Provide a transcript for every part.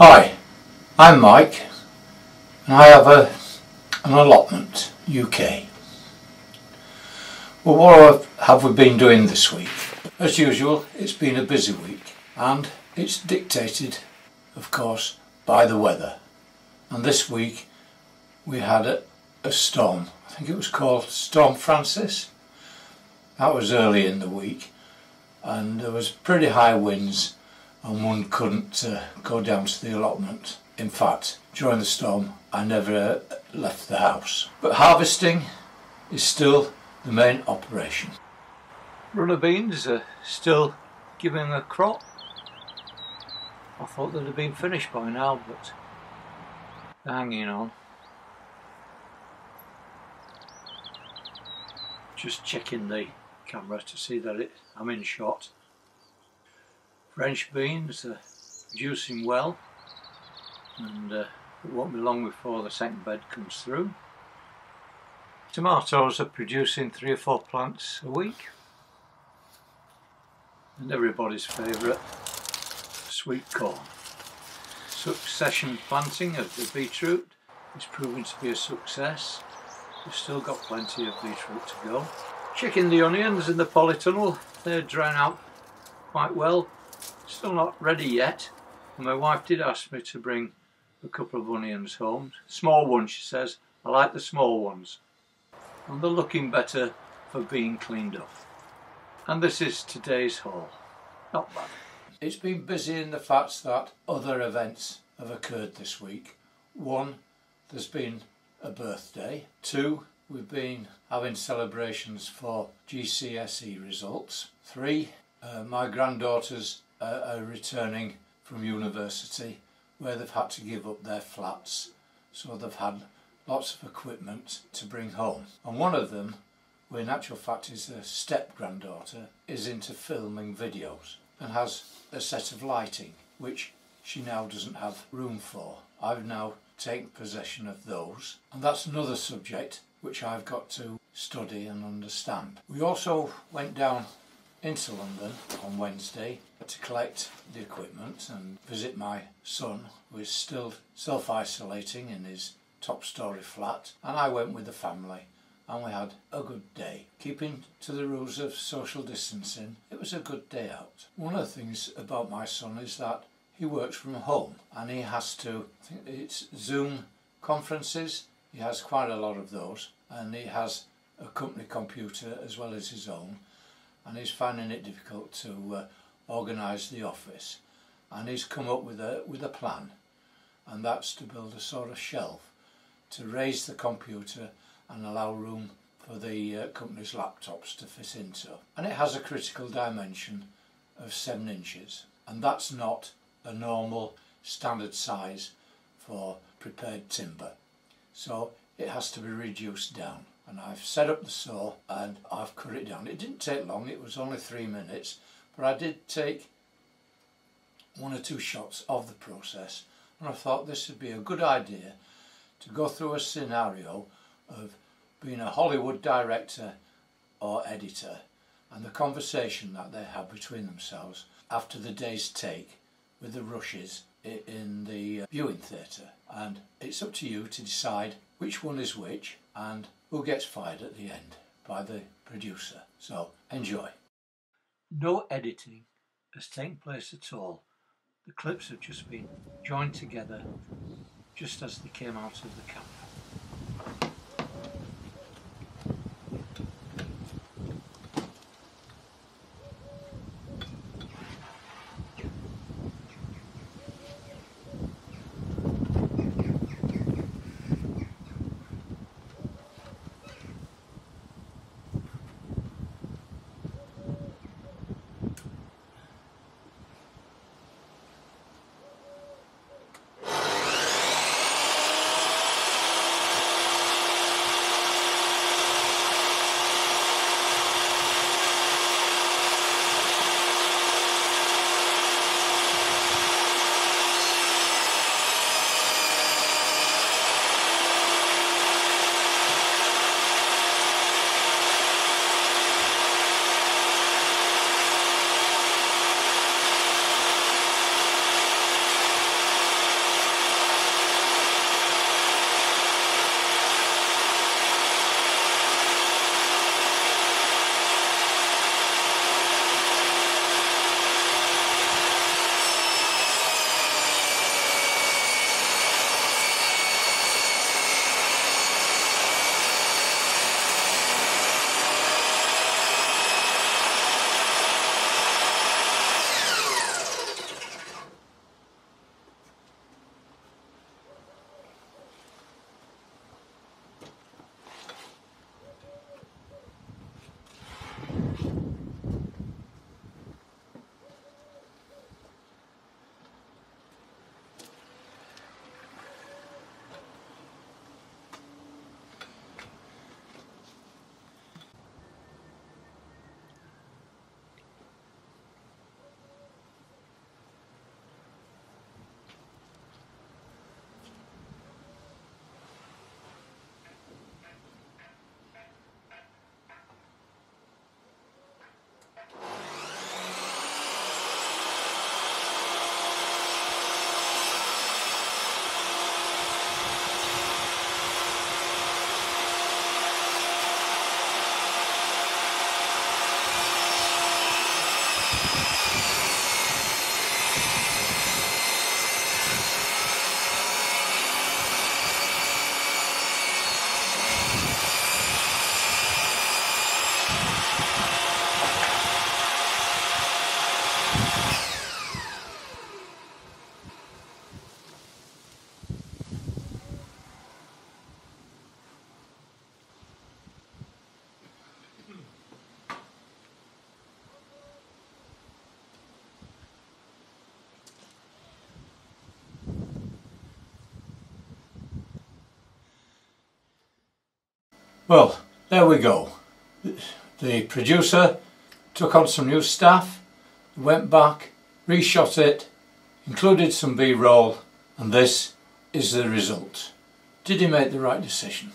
Hi, I'm Mike and I have a, an allotment UK. Well what have we been doing this week? As usual it's been a busy week and it's dictated of course by the weather and this week we had a, a storm, I think it was called Storm Francis. That was early in the week and there was pretty high winds and one couldn't uh, go down to the allotment. In fact, during the storm I never uh, left the house. But harvesting is still the main operation. Runner beans are still giving a crop. I thought they'd have been finished by now, but they're hanging on. Just checking the camera to see that it, I'm in shot. French beans are producing well and uh, it won't be long before the second bed comes through. Tomatoes are producing three or four plants a week and everybody's favourite sweet corn. Succession planting of the beetroot is proving to be a success. We've still got plenty of beetroot to go. Checking the onions in the polytunnel, they're drying out quite well Still not ready yet. And my wife did ask me to bring a couple of onions home. Small ones, she says. I like the small ones. And they're looking better for being cleaned up. And this is today's haul. Not bad. It's been busy in the fact that other events have occurred this week. One, there's been a birthday. Two, we've been having celebrations for GCSE results. Three, uh, my granddaughter's uh, are returning from university where they've had to give up their flats so they've had lots of equipment to bring home and one of them who in actual fact is a step granddaughter is into filming videos and has a set of lighting which she now doesn't have room for. I've now taken possession of those and that's another subject which I've got to study and understand. We also went down into London on Wednesday to collect the equipment and visit my son who is still self-isolating in his top story flat and I went with the family and we had a good day. Keeping to the rules of social distancing, it was a good day out. One of the things about my son is that he works from home and he has to, I think it's Zoom conferences, he has quite a lot of those and he has a company computer as well as his own and he's finding it difficult to uh, organise the office. And he's come up with a with a plan. And that's to build a sort of shelf to raise the computer and allow room for the uh, company's laptops to fit into. And it has a critical dimension of 7 inches. And that's not a normal standard size for prepared timber. So it has to be reduced down. And I've set up the saw and I've cut it down. It didn't take long, it was only three minutes, but I did take one or two shots of the process and I thought this would be a good idea to go through a scenario of being a Hollywood director or editor and the conversation that they have between themselves after the day's take with the rushes in the uh, viewing theatre and it's up to you to decide which one is which and who gets fired at the end by the producer. So enjoy. No editing has taken place at all. The clips have just been joined together just as they came out of the camera. Well, there we go. The producer took on some new staff, went back, reshot it, included some B-roll, and this is the result. Did he make the right decision?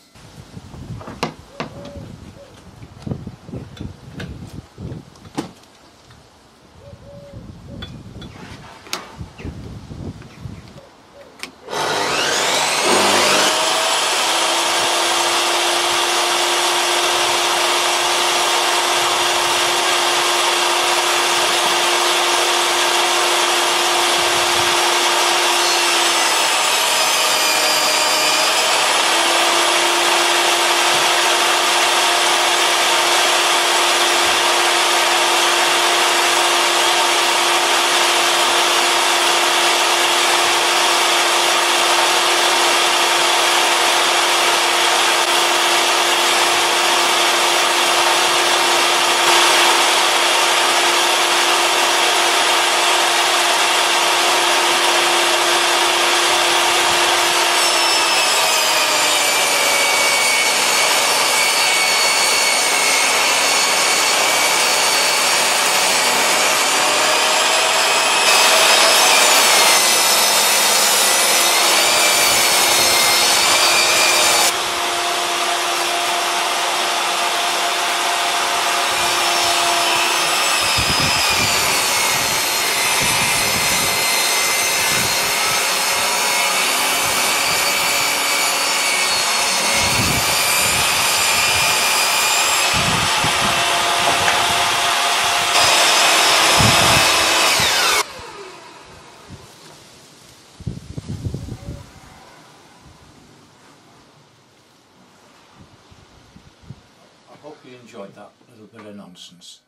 Enjoyed that little bit of nonsense.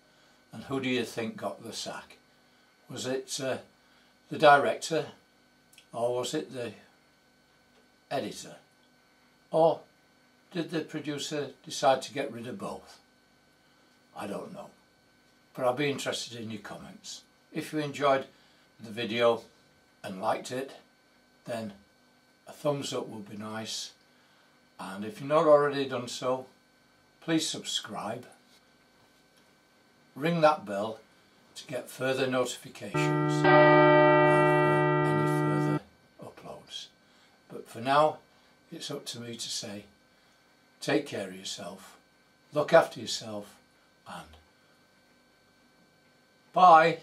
And who do you think got the sack? Was it uh, the director or was it the editor? Or did the producer decide to get rid of both? I don't know. But I'll be interested in your comments. If you enjoyed the video and liked it, then a thumbs up would be nice. And if you've not already done so, please subscribe. Ring that bell to get further notifications of any further uploads. But for now, it's up to me to say, take care of yourself, look after yourself, and bye.